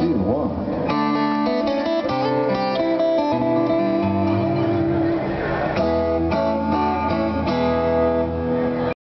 two to one.